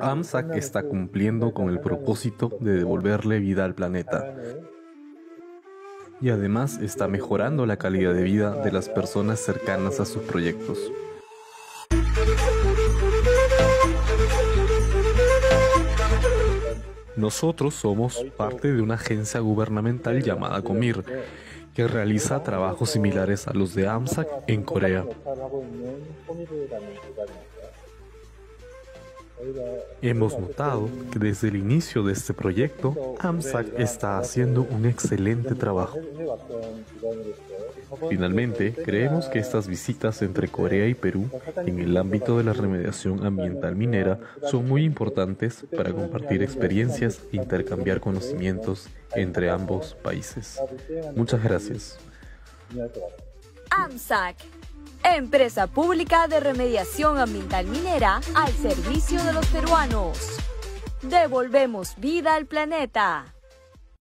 AMSAC está cumpliendo con el propósito de devolverle vida al planeta y además está mejorando la calidad de vida de las personas cercanas a sus proyectos. Nosotros somos parte de una agencia gubernamental llamada Comir, que realiza trabajos similares a los de AMSAC en Corea. Hemos notado que desde el inicio de este proyecto, AMSAC está haciendo un excelente trabajo. Finalmente, creemos que estas visitas entre Corea y Perú en el ámbito de la remediación ambiental minera son muy importantes para compartir experiencias e intercambiar conocimientos entre ambos países. Muchas gracias. AMSAC, empresa pública de remediación ambiental minera al servicio de los peruanos. Devolvemos vida al planeta.